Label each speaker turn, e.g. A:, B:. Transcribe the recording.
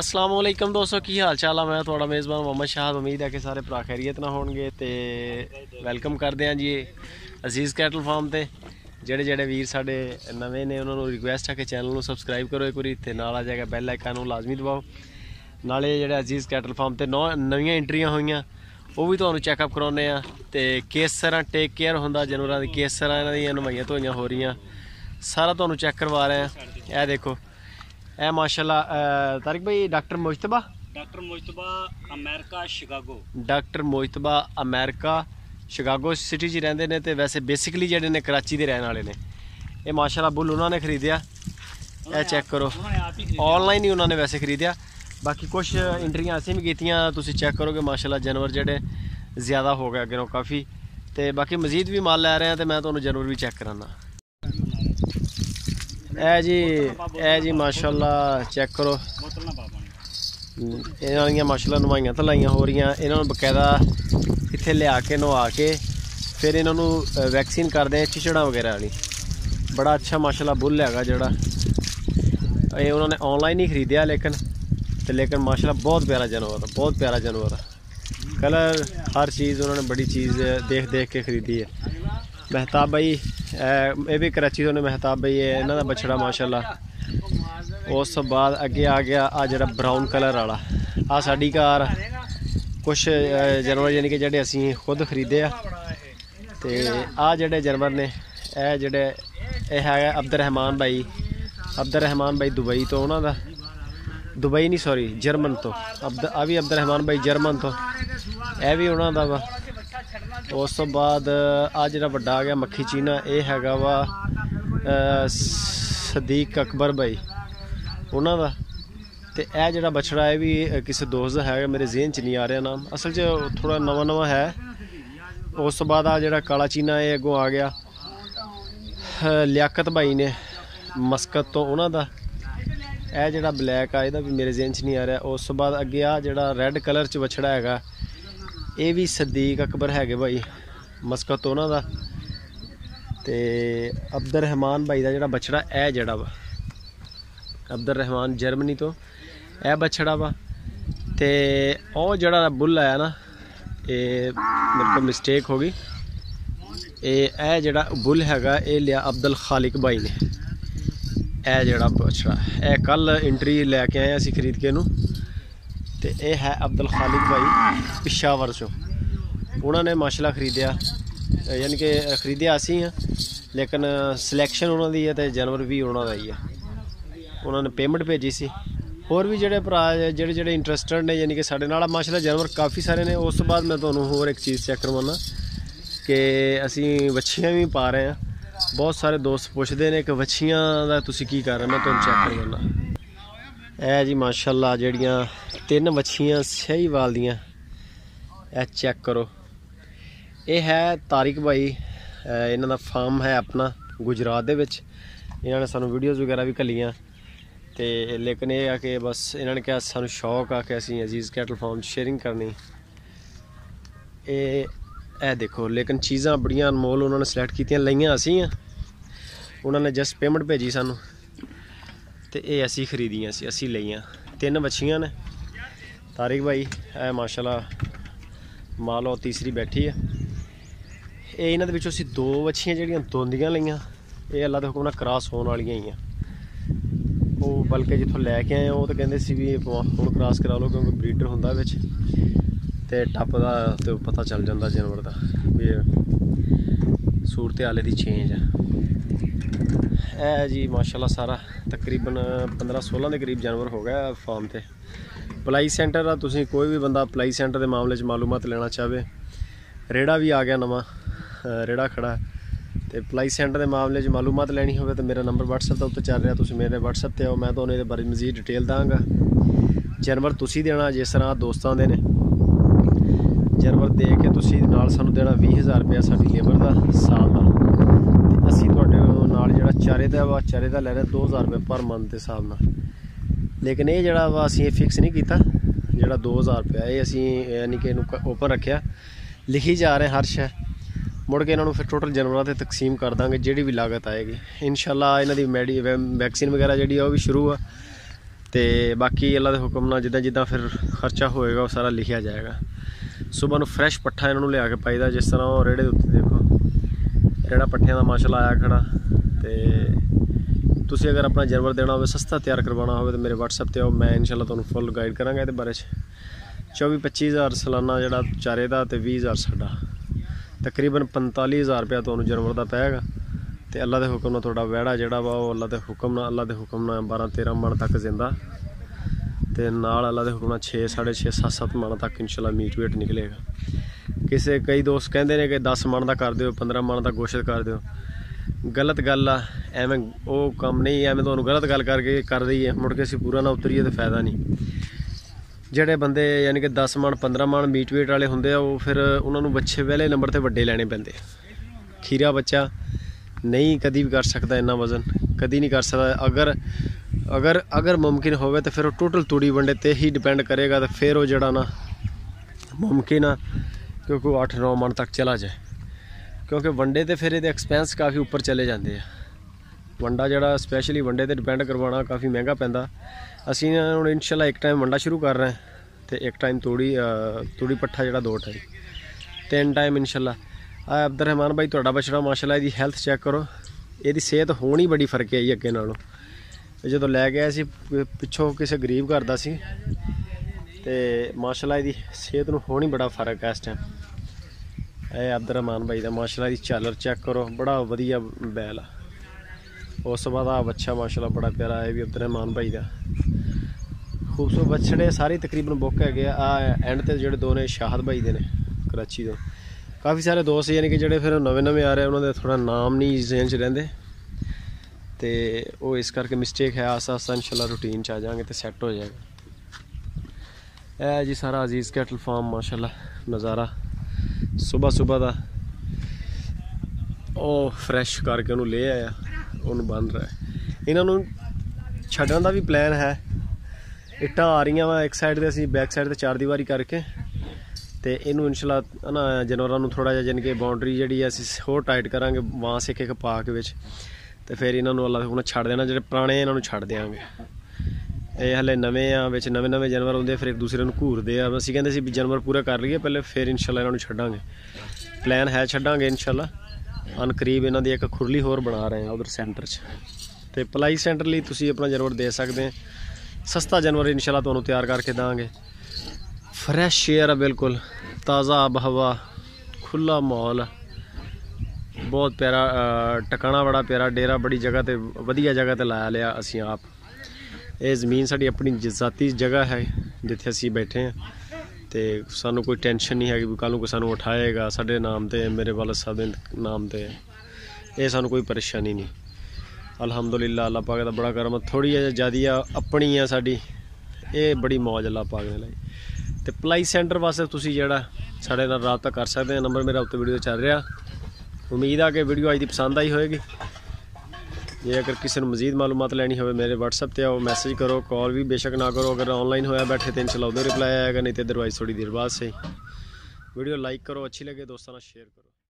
A: ਅਸਲਾਮ ਵਾਲੇਕਮ ਦੋਸਤੋ ਕੀ ਹਾਲ ਚਾਲ ਆ ਮੈਂ ਤੁਹਾਡਾ ਮੇਜ਼ਬਾਨ ਮੁਹੰਮਦ ਸ਼ਾਹਦ ਉਮੀਦ ਹੈ ਕਿ ਸਾਰੇ ਭਰਾ ਖੈਰੀਅਤ ਨਾਲ ਹੋਣਗੇ ਤੇ ਵੈਲਕਮ ਕਰਦੇ ਹਾਂ ਜੀ ਅਜ਼ੀਜ਼ ਕੈਟਲ ਫਾਰਮ ਤੇ ਜਿਹੜੇ ਜਿਹੜੇ ਵੀਰ ਸਾਡੇ ਨਵੇਂ ਨੇ ਉਹਨਾਂ ਨੂੰ ਰਿਕੁਐਸਟ ਹੈ ਕਿ ਚੈਨਲ ਨੂੰ ਸਬਸਕ੍ਰਾਈਬ ਕਰੋ ਇੱਕ ਵਾਰੀ ਤੇ ਨਾਲ ਆ ਜਾਏਗਾ ਬੈਲ ਆਈਕਨ ਨੂੰ ਲਾਜ਼ਮੀ ਦਬਾਓ ਨਾਲੇ ਜਿਹੜਾ ਅਜ਼ੀਜ਼ ਕੈਟਲ ਫਾਰਮ ਤੇ ਨੌ- ਨਵੀਆਂ ਐਂਟਰੀਆਂ ਹੋਈਆਂ ਉਹ ਵੀ ਤੁਹਾਨੂੰ ਚੈੱਕਅਪ ਕਰਾਉਨੇ ਆ ਤੇ ਕਿਸ ਤਰ੍ਹਾਂ ਟੇਕ ਕੇਅਰ ਹੁੰਦਾ ਜਾਨਵਰਾਂ ਦੀ ਕਿਸ ਤਰ੍ਹਾਂ ਇਹਨਾਂ ਦੀਆਂ ਨਵਾਈਆਂ ਧੋਈਆਂ ਹੋ ਰਹੀਆਂ ਸਾਰਾ ਤੁਹਾਨੂੰ ਚੈੱਕ ਕਰਵਾ ਰਹੇ ਆ ਇਹ ਦੇਖੋ ਇਹ ਮਾਸ਼ਾਅੱਲਾ ਅਹ, ਤਾਰਿਕ ਭਾਈ doctor Mujtaba?
B: Doctor Mujtaba America Chicago.
A: Doctor Moitaba America Chicago city 'ਚ ਰਹਿੰਦੇ ਨੇ ਤੇ ਵੈਸੇ ਬੇਸਿਕਲੀ ਜਿਹੜੇ ਨੇ ਕਰਾਚੀ ਦੇ ਰਹਿਣ ਵਾਲੇ ਨੇ। ਇਹ ਮਾਸ਼ਾਅੱਲਾ ਬੁੱਲ ਉਹਨਾਂ ਨੇ ਖਰੀਦਿਆ। ਇਹ ਚੈੱਕ ਕਰੋ।
B: ਨੇ
A: ਆਨਲਾਈਨ ਹੀ ਉਹਨਾਂ ਨੇ ਵੈਸੇ ਖਰੀਦਿਆ। ਬਾਕੀ ਕੁਝ ਐਂਟਰੀਆਂ ਅਸੀਂ ਵੀ ਕੀਤੀਆਂ ਤੁਸੀਂ ਚੈੱਕ ਕਰੋਗੇ ਮਾਸ਼ਾਅੱਲਾ ਜਾਨਵਰ ਜਿਹੜੇ ਜ਼ਿਆਦਾ ਹੋ ਗਏ ਅੱਗੇ ਕਾਫੀ। ਤੇ ਬਾਕੀ ਮਜ਼ੀਦ ਵੀ ਮਾਲ ਲੈ ਰਹੇ ਆ ਤੇ ਮੈਂ ਤੁਹਾਨੂੰ ਜਾਨਵਰ ਵੀ ਚੈੱਕ ਕਰਾਨਾ। ਇਹ ਜੀ ਇਹ ਜੀ, ਮਾਸ਼ਾਅੱਲਾ ਚੈੱਕ ਕਰੋ। ਇਹਨਾਂ ਦੀਆਂ ਮਾਸ਼ਾਅੱਲਾ ਨਵਾਈਆਂ ਤਾਂ ਲਾਈਆਂ ਹੋ ਰਹੀਆਂ, ਇਹਨਾਂ ਨੂੰ ਬਕਾਇਦਾ ਇੱਥੇ ਲਿਆ ਕੇ, ਨਵਾ ਕੇ, ਫਿਰ ਇਹਨਾਂ ਨੂੰ ਵੈਕਸੀਨ ਕਰਦੇ ਆ, ਚਿਚੜਾ ਵਗੈਰਾ ਵਾਲੀ। ਬੜਾ ਅੱਛਾ ਮਾਸ਼ਾਅੱਲਾ ਬੁੱਲ ਹੈਗਾ ਜਿਹੜਾ। ਇਹ ਉਹਨਾਂ ਨੇ ਆਨਲਾਈਨ ਹੀ ਖਰੀਦਿਆ ਲੇਕਿਨ, ਤੇ ਲੇਕਿਨ ਮਾਸ਼ਾਅੱਲਾ ਬਹੁਤ ਪਿਆਰਾ ਜਾਨਵਰ ਹੈ ਬਹੁਤ ਪਿਆਰਾ ਜਾਨਵਰ ਹੈ ਕਲਰ, ਹਰ ਚੀਜ਼ ਉਹਨਾਂ ਨੇ ਬੜੀ ਚੀਜ਼ ਦੇਖ ਦੇਖ ਕੇ ਖਰੀਦੀ ਹੈ ਮਹਿਤਾਬ ਭਾਈ ਇਹ ਵੀ ਕਰਾਚੀ ਤੋਂ ਨੇ ਮਹਿਤਾਬ ਭਾਈ ਇਹਨਾਂ ਦਾ ਬਛੜਾ, ਮਾਸ਼ਾਅੱਲਾ। ਉਸ ਤੋਂ ਬਾਅਦ ਅੱਗੇ ਆ ਗਿਆ ਆ ਜਿਹੜਾ ਬਰਾਊਨ ਕਲਰ ਵਾਲਾ। ਆ ਸਾਡੀ ਕਾਰ ਕੁਝ ਜਨਵਰ ਯਾਨੀ ਕਿ ਜਿਹੜੇ ਅਸੀਂ ਖੁਦ ਖਰੀਦੇ ਆ। ਤੇ ਆ ਜਿਹੜੇ ਜਨਵਰ ਨੇ, ਇਹ ਜਿਹੜੇ, ਇਹ ਹੈਗਾ ਅਬਦਰ ਰਹਿਮਾਨ ਭਾਈ ਅਬਦਰ ਰਹਿਮਾਨ ਭਾਈ ਦੁਬਈ ਤੋਂ ਉਹਨਾਂ ਦਾ। ਦੁਬਈ ਨਹੀਂ ਸੌਰੀ ਜਰਮਨ ਤੋਂ। ਅਬਦ ਆ ਵੀ ਅਬਦਰ ਰਹਿਮਾਨ ਭਾਈ ਜਰਮਨ ਤੋਂ। ਇਹ ਵੀ ਉਹਨਾਂ ਦਾ ਵਾ। ਉਸ ਤੋਂ ਬਾਅਦ ਆ ਜਿਹੜਾ ਵੱਡਾ ਆ ਗਿਆ ਮੱਖੀ ਚੀਨਾ, ਇਹ ਹੈਗਾ ਵਾ ਸਦੀਕ ਅਕਬਰ ਭਾਈ ਉਹਨਾਂ ਦਾ। ਤੇ ਇਹ ਜਿਹੜਾ ਬਛੜਾ ਹੈ ਵੀ ਕਿਸੇ ਦੋਸਤ ਦਾ ਹੈਗਾ, ਮੇਰੇ ਜ਼ਿਹਨ ਚ ਨਹੀਂ ਆ ਰਿਹਾ ਨਾਮ। ਅਸਲ 'ਚ ਥੋੜਾ ਨਵਾਂ ਨਵਾਂ ਹੈ। ਉਸ ਤੋਂ ਬਾਅਦ ਆ ਜਿਹੜਾ ਕਾਲਾ ਚੀਨਾ, ਇਹ ਅੱਗੋਂ ਆ ਗਿਆ। ਲਿਆਕਤ ਭਾਈ ਨੇ, ਮਸਕਤ ਤੋਂ ਉਹਨਾਂ ਦਾ। ਇਹ ਜਿਹੜਾ ਬਲੈਕ ਆ, ਇਹਦਾ ਵੀ ਮੇਰੇ ਜ਼ਿਹਨ 'ਚ ਨਹੀਂ ਆ ਰਿਹਾ। ਉਸ ਤੋਂ ਬਾਅਦ ਅੱਗੇ ਆ ਜਿਹੜਾ ਰੈੱਡ ਕਲਰ 'ਚ ਬਛੜਾ ਹੈਗਾ ਇਹ ਵੀ ਸਦੀਕ ਅਕਬਰ ਹੈਗੇ ਭਾਈ ਮਸਕਤ ਤੋਂ ਉਹਨਾਂ ਦਾ। ਤੇ ਅਬਦਰ ਰਹਿਮਾਨ ਭਾਈ ਦਾ ਜਿਹੜਾ ਬਛੜਾ, ਇਹ ਜਿਹੜਾ ਵਾ। ਅਬਦਰ ਰਹਿਮਾਨ ਜਰਮਨੀ ਤੋਂ, ਇਹ ਬਛੜਾ ਵਾ। ਤੇ ਉਹ ਜਿਹੜਾ ਬੁੱਲ ਆਇਆ ਨਾ, ਇਹ ਮੇਰੇ ਕੋਲ ਮਿਸਟੇਕ ਹੋ ਗਈ। ਇਹ ਇਹ ਜਿਹੜਾ ਬੁੱਲ ਹੈਗਾ, ਇਹ ਲਿਆ ਅਬਦੁਲ ਖਾਲਿਕ ਭਾਈ ਨੇ। ਇਹ ਜਿਹੜਾ ਬਛੜਾ, ਇਹ ਕੱਲ ਇੰਟਰੀ ਲੈ ਕੇ ਆਏ ਅਸੀਂ ਖਰੀਦ ਕੇ ਇਹਨੂੰ। ਤੇ ਇਹ ਹੈ ਅਬਦੁਲ ਖਾਲਿਕ ਭਾਈ ਪਿਸ਼ਾਵਰ ਚੋਂ। ਉਹਨਾਂ ਨੇ ਮਾਸ਼ਾਅੱਲਾ ਖਰੀਦਿਆ। ਅ, ਯਾਨੀ ਕਿ ਖਰੀਦਿਆ ਅਸੀਂ ਆ ਲੇਕਿਨ ਸਿਲੈਕਸ਼ਨ ਉਹਨਾਂ ਦੀ ਹੈ ਤੇ ਜਾਨਵਰ ਵੀ ਉਹਨਾਂ ਦਾ ਹੀ ਹੈ। ਉਹਨਾਂ ਨੇ ਪੇਮੈਂਟ ਭੇਜੀ ਸੀ। ਹੋਰ ਵੀ ਜਿਹੜੇ ਭਰਾ ਜਿਹੜੇ ਜਿਹੜੇ ਇੰਟਰਸਟਡ ਨੇ ਯਾਨੀ ਕਿ ਸਾਡੇ ਨਾਲ ਮਾਸ਼ਾਅੱਲਾ ਜਾਨਵਰ ਕਾਫੀ ਸਾਰੇ ਨੇ। ਉਸ ਤੋਂ ਬਾਅਦ ਮੈਂ ਤੁਹਾਨੂੰ ਹੋਰ ਇੱਕ ਚੀਜ਼ ਚੈੱਕ ਕਰਵਾਉਣਾ ਕਿ ਅਸੀਂ ਵੱਛੀਆਂ ਵੀ ਪਾ ਰਹੇ ਹਾਂ। ਬਹੁਤ ਸਾਰੇ ਦੋਸਤ ਪੁੱਛਦੇ ਨੇ ਕਿ ਵੱਛੀਆਂ ਦਾ ਤੁਸੀਂ ਕੀ ਕਰ ਰਹੇ ਮੈਂ ਤੁਹਾਨੂੰ ਚੈੱਕ ਕਰਵਾਉਣਾ ਇਹ ਜੀ ਮਾਸ਼ਾਅੱਲਾ ਜਿਹੜੀਆਂ ਤਿੰਨ ਵੱਛੀਆਂ ਸਹੀਵਾਲ ਦੀਆਂ, ਇਹ ਚੈੱਕ ਕਰੋ। ਇਹ ਹੈ ਤਾਰਿਕ ਭਾਈ ਇਹਨਾਂ ਦਾ ਫਾਰਮ ਹੈ ਆਪਣਾ ਗੁਜਰਾਤ ਦੇ ਵਿੱਚ। ਇਹਨਾਂ ਨੇ ਸਾਨੂੰ ਵੀਡੀਓਜ਼ ਵਗੈਰਾ ਵੀ ਘੱਲੀਆਂ। ਤੇ ਲੇਕਿਨ ਇਹ ਆ ਕਿ ਬਸ ਇਹਨਾਂ ਨੇ ਕਿਹਾ ਸਾਨੂੰ ਸ਼ੌਕ ਆ ਕਿ ਅਸੀਂ ਅਜ਼ੀਜ਼ ਕੈਟਲ ਫਾਰਮ ਸ਼ੇਅਰਿੰਗ ਕਰਨੀ। ਇਹ ਇਹ ਦੇਖੋ, ਲੇਕਿਨ ਚੀਜ਼ਾਂ ਬੜੀਆਂ ਅਨਮੋਲ ਉਹਨਾਂ ਨੇ ਸਿਲੈਕਟ ਕੀਤੀਆਂ, ਲਈਆਂ ਅਸੀਂ ਆ। ਉਹਨਾਂ ਨੇ ਜਸਟ ਪੇਮੈਂਟ ਭੇਜੀ ਸਾਨੂੰ। ਤੇ ਇਹ ਅਸੀਂ ਖਰੀਦੀਆਂ ਸੀ, ਅਸੀਂ ਲਈਆਂ। ਤਿੰਨ ਬੱਚੀਆਂ ਨੇ। ਤਾਰਿਕ ਭਾਈ, ਇਹ ਮਾਸ਼ਾਅੱਲਾ ਮਾਲੋ ਤੀਸਰੀ ਬੈਠੀ ਹੈ ਇਹ ਇਹਨਾਂ ਦੇ ਵਿੱਚੋਂ ਅਸੀਂ ਦੋ ਬੱਚੀਆਂ ਜਿਹੜੀਆਂ ਦੋਂਦੀਆਂ ਲਈਆਂ, ਇਹ ਅੱਲਾ ਦੇ ਹੁਕਮ ਨਾਲ ਕ੍ਰਾਸ ਹੋਣ ਵਾਲੀਆਂ ਹੀ ਆ। ਉਹ ਬਲਕਿ ਜਿੱਥੋਂ ਲੈ ਕੇ ਆਏ ਉਹ ਤਾਂ ਕਹਿੰਦੇ ਸੀ ਵੀ ਇਹ ਹੁਣ ਕ੍ਰਾਸ ਕਰਾ ਲਓ ਕਿਉਂਕਿ ਬਰੀਡਰ ਹੁੰਦਾ ਵਿੱਚ। ਤੇ ਟੱਪ ਦਾ ਤੇ ਪਤਾ ਚੱਲ ਜਾਂਦਾ ਜਾਨਵਰ ਦਾ ਵੀ ਸੂਰਤ ਹਾਲੇ ਦੀ ਚੇਂਜ ਆ। ਇਹ ਜੀ ਮਾਸ਼ਾਅੱਲਾ ਸਾਰਾ ਤਕਰੀਬਨ 15 16 ਦੇ ਕਰੀਬ ਜਾਨਵਰ ਹੋ ਗਿਆ ਫਾਰਮ ਤੇ। ਪਲਾਈ ਸੈਂਟਰ ਆ ਤੁਸੀਂ ਕੋਈ ਵੀ ਬੰਦਾ ਪਲਾਈ ਸੈਂਟਰ ਦੇ ਮਾਮਲੇ 'ਚ ਮਾਲੂਮਾਤ ਲੈਣਾ ਚਾਹਵੇ। ਰੇੜਾ ਵੀ ਆ ਗਿਆ ਨਵਾਂ ਅ, ਰੇੜਾ ਖੜਾ। ਤੇ ਪਲਾਈ ਸੈਂਟਰ ਦੇ ਮਾਮਲੇ 'ਚ ਮਾਲੂਮਾਤ ਲੈਣੀ ਹੋਵੇ ਤਾਂ ਮੇਰਾ ਨੰਬਰ WhatsApp ਦੇ ਉੱਤੇ ਚੱਲ ਰਿਹਾ ਤੁਸੀਂ ਮੇਰੇ WhatsApp ਤੇ ਆਓ ਮੈਂ ਤੁਹਾਨੂੰ ਇਹਦੇ ਬਾਰੇ ਮਜ਼ੀਦ ਡਿਟੇਲ ਦਾਂਗਾ। ਜਾਨਵਰ ਤੁਸੀਂ ਦੇਣਾ ਜਿਸ ਤਰ੍ਹਾਂ ਦੋਸਤਾਂ ਦੇ ਨੇ। ਜਾਨਵਰ ਦੇ ਕੇ ਤੁਸੀਂ ਨਾਲ ਸਾਨੂੰ ਦੇਣਾ 20000 ਰੁਪਏ ਸਾਡੀ ਲੇਬਰ ਦਾ ਸਾਲ ਦਾ। ਤੇ ਅਸੀਂ ਤੁਹਾਡੇ ਨਾਲ ਜਿਹੜਾ ਚਾਰੇ ਦਾ ਵਾ, ਚਾਰੇ ਦਾ ਲੈ ਰਹੇ 2000 ਰੁਪਏ ਪਰ ਮੰਥ ਦੇ ਹਿਸਾਬ ਨਾਲ। ਲੇਕਿਨ ਇਹ ਜਿਹੜਾ ਵਾ ਅਸੀਂ ਇਹ ਫਿਕਸ ਨਹੀਂ ਕੀਤਾ, ਜਿਹੜਾ 2000 ਰੁਪਏ ਇਹ ਅਸੀਂ ਯਾਨੀ ਕਿ ਇਹਨੂੰ ਓਪਨ ਰੱਖਿਆ। ਲਿਖੀ ਜਾ ਰਹੇ ਹਰ ਸ਼ੈ। ਮੁੜ ਕੇ ਇਹਨਾਂ ਨੂੰ ਫਿਰ ਟੋਟਲ ਜਾਨਵਰਾਂ ਤੇ ਤਕਸੀਮ ਕਰ ਦਾਂਗੇ, ਜਿਹੜੀ ਵੀ ਲਾਗਤ ਆਏਗੀ। ਇਨਸ਼ਾਅੱਲਾ ਇਹਨਾਂ ਦੀ ਮੈਡੀ ਵੈਕਸੀਨ ਵਗੈਰਾ ਜਿਹੜੀ ਆ ਉਹ ਵੀ ਸ਼ੁਰੂ ਆ। ਤੇ ਬਾਕੀ ਅੱਲਾ ਦੇ ਹੁਕਮ ਨਾਲ ਜਿੱਦਾਂ ਜਿੱਦਾਂ ਫਿਰ ਖਰਚਾ ਹੋਏਗਾ, ਉਹ ਸਾਰਾ ਲਿਖਿਆ ਜਾਏਗਾ। ਸਵੇਰ ਨੂੰ ਫਰੈਸ਼ ਪੱਠਾ ਇਹਨਾਂ ਨੂੰ ਲਿਆ ਕੇ ਪਾਈਦਾ, ਜਿਸ ਤਰ੍ਹਾਂ ਉਹ ਰੇੜੇ ਦੇ ਉੱਤੇ ਦੇਖੋ। ਜਿਹੜਾ ਪੱਠਿਆਂ ਦਾ ਮਾਸ਼ਾਅੱਲਾ ਆਇਆ ਖੜਾ ਤੇ ਤੁਸੀਂ ਅਗਰ ਆਪਣਾ ਜਾਨਵਰ ਦੇਣਾ ਹੋਵੇ, ਸਸਤਾ ਤਿਆਰ ਕਰਵਾਉਣਾ ਹੋਵੇ, ਤਾਂ ਮੇਰੇ WhatsApp ਤੇ ਆਓ, ਮੈਂ ਇਨਸ਼ਾਅੱਲਾ ਤੁਹਾਨੂੰ ਫੁੱਲ ਗਾਈਡ ਕਰਾਂਗਾ ਇਹਦੇ ਬਾਰੇ 'ਚ। 24 25000 ਸਾਲਾਨਾ ਜਿਹੜਾ ਚਾਰੇ ਦਾ ਤੇ 20000 ਸਾਡਾ। ਤਕਰੀਬਨ 45000 ਰੁਪਇਆ ਤੁਹਾਨੂੰ ਜਾਨਵਰ ਦਾ ਪਏਗਾ ਤੇ ਅੱਲਾ ਦੇ ਹੁਕਮ ਨਾਲ ਤੁਹਾਡਾ ਵਿਹੜਾ ਜਿਹੜਾ ਵਾ, ਉਹ ਅੱਲਾ ਦੇ ਹੁਕਮ ਨਾਲ ਅੱਲਾ ਦੇ ਹੁਕਮ ਨਾਲ 12 13 ਮਣ ਤੱਕ ਜ਼ਿੰਦਾ। ਤੇ ਨਾਲ ਅੱਲਾ ਦੇ ਹੁਕਮ ਨਾਲ 6 6.5 7 7 ਮਣ ਤੱਕ ਇਨਸ਼ਾਅੱਲਾ ਮੀਟ ਵੇਟ ਨਿਕਲੇਗਾ। ਕਿਸੇ ਕਈ ਦੋਸਤ ਕਹਿੰਦੇ ਨੇ ਕਿ 10 ਮਣ ਦਾ ਕਰ ਦਿਓ 15 ਮਣ ਦਾ ਗੋਸ਼ਤ ਕਰ ਦਿਓ। ਗਲਤ ਗੱਲ ਆ, ਐਵੇਂ ਉਹ ਕੰਮ ਨਹੀਂ, ਐਵੇਂ ਤੁਹਾਨੂੰ ਗਲਤ ਗੱਲ ਕਰਕੇ ਕਰ ਰਹੀ ਹੈ ਮੁੜ ਕੇ ਅਸੀਂ ਪੂਰਾ ਨਾ ਉਤਰੀਏ ਤੇ ਫਾਇਦਾ ਨਹੀਂ। ਜਿਹੜੇ ਬੰਦੇ ਯਾਨੀ ਕਿ 10 ਮਣ 15 ਮਣ ਮੀਟ ਵੇਟ ਵਾਲੇ ਹੁੰਦੇ ਆ, ਉਹ ਫਿਰ ਉਹਨਾਂ ਨੂੰ ਬੱਚੇ ਪਹਿਲੇ ਨੰਬਰ ਤੇ ਵੱਡੇ ਲੈਣੇ ਪੈਂਦੇ ਖੀਰਾ ਬੱਚਾ ਨਹੀਂ ਕਦੀ ਵੀ ਕਰ ਸਕਦਾ ਇੰਨਾ ਵਜ਼ਨ, ਕਦੀ ਨਹੀਂ ਕਰ ਸਕਦਾ। ਅਗਰ ਅਗਰ ਅਗਰ ਮੁਮਕਿਨ ਹੋਵੇ ਤਾਂ ਫਿਰ ਉਹ ਟੋਟਲ ਤੂੜੀ ਵੰਡੇ ਤੇ ਹੀ ਡਿਪੈਂਡ ਕਰੇਗਾ ਤਾਂ ਫਿਰ ਉਹ ਜਿਹੜਾ ਨਾ ਮੁਮਕਿਨ ਆ ਕਿਉਂਕਿ ਉਹ 8-9 ਮਣ ਤੱਕ ਚਲਾ ਜਾਏ। ਕਿਉਂਕਿ ਵੰਡੇ ਤੇ ਫਿਰ ਇਹਦੇ ਐਕਸਪੈਂਸ ਕਾਫੀ ਉੱਪਰ ਚਲੇ ਜਾਂਦੇ ਆ। ਵੰਡਾ ਜਿਹੜਾ ਸਪੈਸ਼ਲੀ ਵੰਡੇ ਤੇ ਡਿਪੈਂਡ ਕਰਵਾਉਣਾ ਕਾਫੀ ਮਹਿੰਗਾ ਪੈਂਦਾ। ਅਸੀਂ ਨਾ ਹੁਣ ਇਨਸ਼ਾਅੱਲਾ ਇੱਕ ਟਾਈਮ ਵੰਡਾ ਸ਼ੁਰੂ ਕਰ ਰਹੇ ਹਾਂ ਤੇ ਇੱਕ ਟਾਈਮ ਤੋੜੀ ਅ, ਤੂੜੀ ਪੱਠਾ ਜਿਹੜਾ ਦੋ ਟਾਈਮ ਤਿੰਨ ਟਾਈਮ ਇਨਸ਼ਾਅੱਲਾ। ਆ ਅਬਦਰ ਰਹਿਮਾਨ ਭਾਈ ਤੁਹਾਡਾ ਬਛੜਾ ਮਾਸ਼ਾਅੱਲਾ ਇਹਦੀ ਹੈਲਥ ਚੈੱਕ ਕਰੋ। ਇਹਦੀ ਸਿਹਤ ਹੋਣੀ ਬੜੀ ਫ਼ਰਕ ਆਈ ਅੱਗੇ ਨਾਲੋਂ। ਜਦੋਂ ਲੈ ਗਿਆ ਸੀ ਪਿੱਛੋਂ ਕਿਸੇ ਗਰੀਬ ਘਰ ਦਾ ਸੀ ਤੇ ਮਾਸ਼ਾਅੱਲਾ ਇਹਦੀ ਸਿਹਤ ਨੂੰ ਹੋਣੀ ਬੜਾ ਫ਼ਰਕ ਹੈ ਇਸ ਟਾਈਮ ਇਹ ਅਬਦਰ ਰਹਿਮਾਨ ਭਾਈ ਦਾ ਮਾਸ਼ਾਅੱਲਾ ਦੀ ਚਾਲਰ ਚੈੱਕ ਕਰੋ, ਬੜਾ ਵਧੀਆ ਬੈਲ ਆ। ਉਸ ਤੋਂ ਬਾਅਦ ਆ ਬੱਚਾ ਮਾਸ਼ਾਅੱਲਾ ਬੜਾ ਪਿਆਰਾ, ਇਹ ਵੀ ਅਬਦਰ ਰਹਿਮਾਨ ਭਾਈ ਦਾ। ਖੂਬਸੂਰਤ ਬੱਚੜੇ ਸਾਰੇ ਤਕਰੀਬਨ ਬੁੱਕ ਹੈਗੇ ਆ। ਆ ਐਂਡ ਤੇ ਜਿਹੜੇ ਦੋ ਨੇ, ਸ਼ਾਹਦ ਭਾਈ ਦੇ ਨੇ, ਕਰਾਚੀ ਤੋਂ। ਕਾਫੀ ਸਾਰੇ ਦੋਸਤ ਯਾਨੀ ਕਿ ਜਿਹੜੇ ਫਿਰ ਨਵੇਂ ਨਵੇਂ ਆ ਰਹੇ ਉਹਨਾਂ ਦੇ ਥੋੜਾ ਨਾਮ ਨਹੀਂ ਜ਼ਿਹਨ 'ਚ ਰਹਿੰਦੇ। ਤੇ ਉਹ ਇਸ ਕਰਕੇ ਮਿਸਟੇਕ ਹੈ ਆਸਾ ਆਸਾ ਇਨਸ਼ਾਅੱਲਾ ਰੂਟੀਨ 'ਚ ਆ ਜਾਾਂਗੇ ਤੇ ਸੈੱਟ ਹੋ ਜਾਏਗਾ। ਇਹ ਜੀ ਸਾਰਾ ਅਜ਼ੀਜ਼ ਕੈਟਲ ਫਾਰਮ ਮਾਸ਼ਾਅੱਲਾ, ਨਜ਼ਾਰਾ। ਸਵੇਰ ਸਵੇਰ ਦਾ ਉਹ ਫਰੈਸ਼ ਕਰਕੇ ਉਹਨੂੰ ਲੈ ਆਇਆ, ਉਹਨੂੰ ਬੰਨ ਰਿਹਾ। ਇਹਨਾਂ ਨੂੰ ਛੱਡਣ ਦਾ ਵੀ ਪਲਾਨ ਹੈ। ਇੱਟਾਂ ਆ ਰਹੀਆਂ ਵਾ ਇੱਕ ਸਾਈਡ ਤੇ, ਅਸੀਂ ਬੈਕ ਸਾਈਡ ਤੇ ਚਾਰ ਦੀਵਾਰੀ ਕਰਕੇ ਤੇ ਇਹਨੂੰ ਇਨਸ਼ਾਅੱਲਾ ਨਾ ਜਾਨਵਰਾਂ ਨੂੰ ਥੋੜਾ ਜਿਹਾ ਜਾਣੀ ਕਿ ਬਾਉਂਡਰੀ ਜਿਹੜੀ ਆ ਅਸੀਂ ਹੋਰ ਟਾਈਟ ਕਰਾਂਗੇ ਵਾਂਸ ਇੱਕ ਇੱਕ ਪਾ ਕੇ ਵਿੱਚ ਤੇ ਫਿਰ ਇਹਨਾਂ ਨੂੰ ਅੱਲਾ ਹੁਣ ਛੱਡ ਦੇਣਾ, ਜਿਹੜੇ ਪੁਰਾਣੇ ਇਹਨਾਂ ਨੂੰ ਛੱਡ ਦੇਵਾਂਗੇ ਇਹ ਹਲੇ ਨਵੇਂ ਆ, ਵਿੱਚ ਨਵੇਂ ਨਵੇਂ ਜਾਨਵਰ ਆਉਂਦੇ ਫਿਰ ਇੱਕ ਦੂਸਰੇ ਨੂੰ ਘੂਰਦੇ ਆ। ਅਸੀਂ ਕਹਿੰਦੇ ਸੀ ਵੀ ਜਾਨਵਰ ਪੂਰਾ ਕਰ ਲਈਏ, ਪਹਿਲੇ ਫਿਰ ਇਨਸ਼ਾਅੱਲਾ ਇਹਨਾਂ ਨੂੰ ਛੱਡਾਂਗੇ। ਪਲਾਨ ਹੈ ਛੱਡਾਂਗੇ ਇਨਸ਼ਾਅੱਲਾ। ਅਨ ਕਰੀਬ ਇਹਨਾਂ ਦੀ ਇੱਕ ਖੁਰਲੀ ਹੋਰ ਬਣਾ ਰਹੇ ਆ ਉਧਰ ਸੈਂਟਰ 'ਚ। ਤੇ ਪਲਾਈ ਸੈਂਟਰ ਲਈ ਤੁਸੀਂ ਆਪਣਾ ਜਾਨਵਰ ਦੇ ਸਕਦੇ ਆ। ਸਸਤਾ ਜਾਨਵਰ ਇਨਸ਼ਾਅੱਲਾ ਤੁਹਾਨੂੰ ਤਿਆਰ ਕਰਕੇ ਦਾਂਗੇ। ਫਰੈਸ਼ ਏਅਰ ਆ ਬਿਲਕੁਲ। ਤਾਜ਼ਾ ਆਬ ਹਵਾ ਖੁੱਲਾ ਮਾਹੌਲ। ਬਹੁਤ ਪਿਆਰਾ ਟਿਕਾਣਾ ਬੜਾ ਪਿਆਰਾ, ਡੇਰਾ ਬੜੀ ਜਗ੍ਹਾ ਤੇ, ਵਧੀਆ ਜਗ੍ਹਾ ਤੇ ਲਾਇਆ ਲਿਆ ਅਸੀਂ ਆਪ। ਇਹ ਜ਼ਮੀਨ ਸਾਡੀ ਆਪਣੀ ਜ- ਜ਼ਾਤੀ ਜਗ੍ਹਾ ਹੈ, ਜਿੱਥੇ ਅਸੀਂ ਬੈਠੇ ਹਾਂ। ਤੇ ਸਾਨੂੰ ਕੋਈ ਟੈਨਸ਼ਨ ਨਹੀਂ ਹੈਗੀ ਵੀ ਕੱਲ ਨੂੰ ਕੋਈ ਸਾਨੂੰ ਉਠਾਏਗਾ। ਸਾਡੇ ਨਾਮ ਤੇ, ਮੇਰੇ ਵਾਲਦ ਸਾਹਿਬ ਦੇ ਨਾਮ ਤੇ। ਇਹ ਸਾਨੂੰ ਕੋਈ ਪਰੇਸ਼ਾਨੀ ਨਹੀਂ। ਅਲਹਮਦੁਲਿਲਾ, ਅੱਲਾਹ ਪਾਕ ਦਾ ਬੜਾ ਕਰਮ ਥੋੜੀ ਜਿਹੀ ਜਿਆਦੀ ਆ, ਆਪਣੀ ਆ ਸਾਡੀ। ਇਹ ਬੜੀ ਮੌਜ ਅੱਲਾਹ ਪਾਕ ਨੇ ਲਈ। ਤੇ ਪਲਾਈ ਸੈਂਟਰ ਵਾਸਤੇ ਤੁਸੀਂ ਜਿਹੜਾ ਸਾਡੇ ਨਾਲ ਰਾਬਤਾ ਕਰ ਸਕਦੇ ਆ। ਨੰਬਰ ਮੇਰਾ ਉੱਤੇ ਵੀਡੀਓ ਚੱਲ ਰਿਹਾ। ਉਮੀਦ ਆ ਕਿ ਵੀਡੀਓ ਅੱਜ ਦੀ ਪਸੰਦ ਆਈ ਹੋਵੇਗੀ ਜੇ ਅਗਰ ਕਿਸੇ ਨੂੰ ਮਜ਼ੀਦ ਮਾਲੂਮਾਤ ਲੈਣੀ ਹੋਵੇ ਮੇਰੇ WhatsApp ਤੇ ਆਓ ਮੈਸੇਜ ਕਰੋ ਕਾਲ ਵੀ ਬੇਸ਼ੱਕ ਨਾ ਕਰੋ ਅਗਰ ਆਨਲਾਈਨ ਹੋਇਆ ਬੈਠੇ ਤੇ ਇਨਸ਼ਾਅੱਲਾ ਉਹਦੇ ਰਿਪਲਾਈ ਆਏਗਾ ਨਹੀਂ ਤੇ ਅਦਰਵਾਈਜ਼ ਥੋੜੀ ਦੇਰ ਬਾਅਦ ਸਹੀ ਵੀਡੀਓ ਲਾਈਕ ਕਰੋ ਅੱਛੀ ਲੱਗੇ ਦੋਸਤਾਂ ਨਾਲ ਸ਼ੇਅਰ ਕਰੋ